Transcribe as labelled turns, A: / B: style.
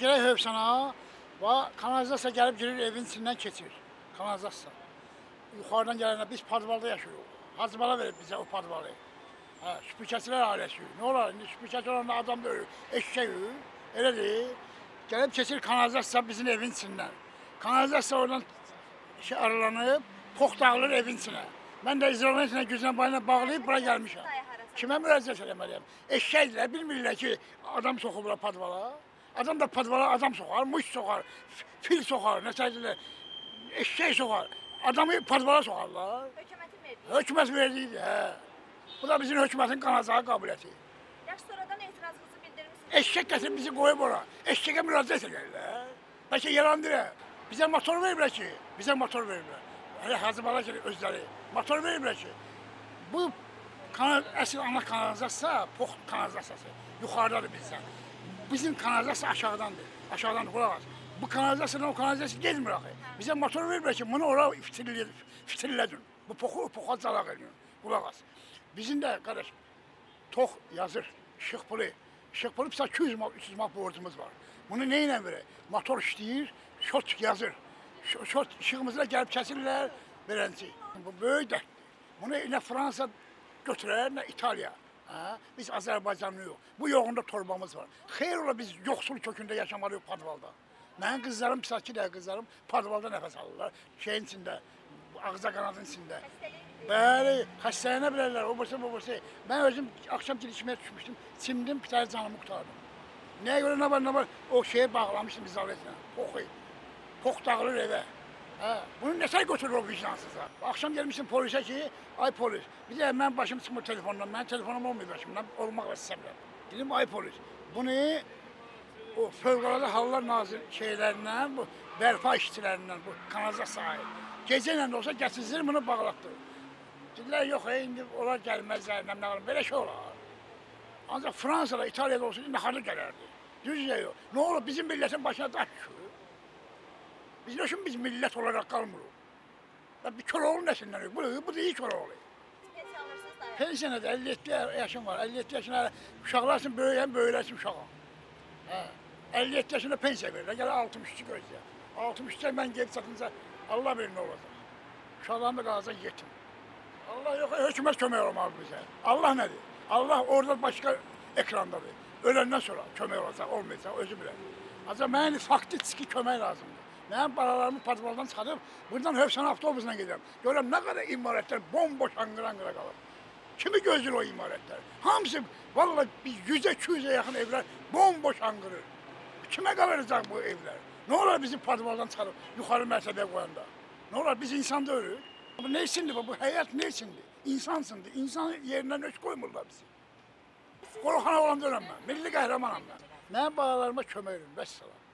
A: Gerek hövsana kanalizasiya gəlib girir evin içindən keçir. Kanalizasiya. Yuxarıdan gələnə biz Padvalda yaşayırıq. Hacıbala verib bizə o Padvalı. Hə, şübhəkəçilər ailəsi. Nə olar? İndi şübhəkəçi olanda adam da ölür. Eşək ölür. Elədir. Gəlib keçir kanalizasiya bizim evin içindən. Kanalizasiya oradan şey aralanıb, pox dağılır evin içinə. Mən də icranın içinə güclə bayına bağlayıb bura gəlmişəm. Kimə müraciət eləməliyəm? Eşəkdirlər, bilmirlər ki, adam soxublar padvala. Adam da padvala adam soxar, muş soxar, fil soxar, nəsədirlər, eşək soxar. Adamı padvala soxarlar.
B: Hökumətin verdiyi.
A: Hökumət verdiydi, hə. Bu da bizim hökumətin qanacağı qabiliyyəti.
B: Yaş sonradan etirazınızı bildirmişsiniz.
A: Eşək gətirib bizi qoyub ora. Eşəkə müraciət edirlər. Bəlkə yalandır. Bizə motor veriblər ki, bizə motor veriblər. Hələ hazırlar ki, özləri motor veriblər ki. Bu kanal əsl ana kanalizasiya, pox kanalizasiyası yuxarıdadır bizdən. Bizim kanalizasiya aşağıdandır. Aşağıdan qulaq as. Bu kanalizasiyadan o kanalizasiya getmir axı. Bizə motor veriblər ki, bunu ora fitillə fitillədir. Bu poxu poxa calaq edin. Qulaq as. Bizim də qardaş tox yazır, işıq pulu. İşıq pulu bizə 200 manat, 300 manat borcumuz var. Bunu nə ilə verək? Motor işləyir, şot yazır. Şo- Şot işığımızla gəlib kəsirlər, beləncə. Bu böyük dərddir. Bunu nə Fransa götürər, nə İtaliya. Hə? Biz Azərbaycanlı yox. Bu yoğunda torbamız var. Xeyr ola biz yoxsul kökündə yaşamalıyıq Padvalda. Mənim qızlarım, psakilər qızlarım Padvalda nəfəs alırlar. Şeyin içində, ağza qanadın içində. Bəli, xəstələnə bilərlər, o bursa, bu bursa. Mən özüm axşam girişməyə düşmüşdüm, çimdim, bir tane canımı qurtardım. Nəyə görə nə var, nə var, o şeye bağlamışdım biz zavletinə, poxu. Pox dağılır evə. Hə, bunu nəsə götürür o vicdansızlar. Axşam gəlmişdim polisə ki, ay polis, bir də mən başım çıxmır telefondan, mənim telefonum olmuyor başımdan, olmaq istəmirəm. Dedim, ay polis, bunu o Fövqəladə Hallar Nazir şeylərindən, bu bərpa işçilərindən, bu kanalizasiya sahib. Gecə ilə də olsa gətirsin bunu bağlatdırır. Dedilər, yox, ey, indi onlar gəlməzlər, nə nə belə şey olar. Ancaq Fransada, İtaliyada olsa indi naxarda gələrdi. Düz yox. Nə olur, bizim millətin başına daş düşür. Biz nə üçün biz millət olaraq qalmırıq? Və bir Koroğlu nəsindən bu, bu da iyi Koroğlu.
B: Pensiya alırsınız da.
A: Pensiya nədir? 57 yaşım var. 57 yaşına uşaqlar üçün böyüyən böyülər üçün uşağam. Hə. 57 yaşında pensiya verirlər. Gələ 63 gözlə. 63-də mən gedib çatınca Allah bilir nə olacaq. Uşaqlarım da qalacaq yetim. Allah yox, hökumət kömək olmalı bizə. Allah nədir? Allah orada başqa ekrandadır. Öləndən sonra kömək olacaq, olmayacaq, özü bilər. Ancaq mənə faktiki kömək lazımdır. Mənim balalarımı padvaldan çıxarıb, buradan Hövsan avtobusla gedirəm. Görürəm nə qədər imarətlər bomboş anqıra-anqıra qalıb. Kimi gözlür o imarətlər? Hamısı, iki yüzə yaxın evlər bomboş anqırır. Kimə qalacaq bu evlər? Nə olar bizi padvaldan çıxarıb yuxarı mərtəbəyə qoyanda? Nə olar biz insanda ölür? Bu nə içindir bu? Bu həyat nə içindir? İnsansındır. İnsan yerindən öz qoymurlar bizi. Qorxana olanda öləm mən. Milli qəhrəmanam mən. Mənim balalarıma kömək edin. Vəssalam.